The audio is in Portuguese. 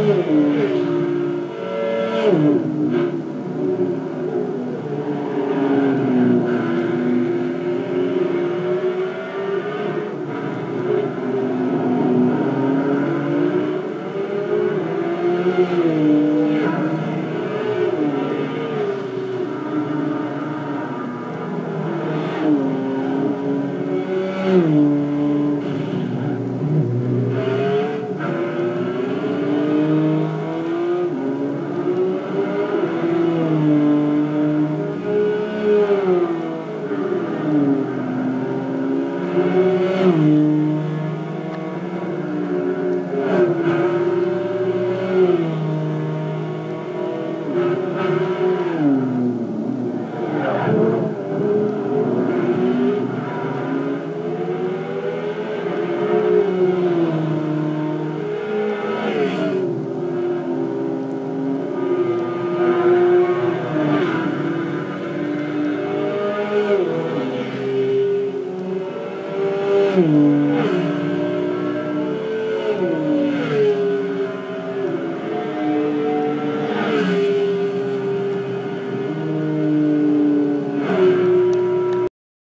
Hum. Hmm.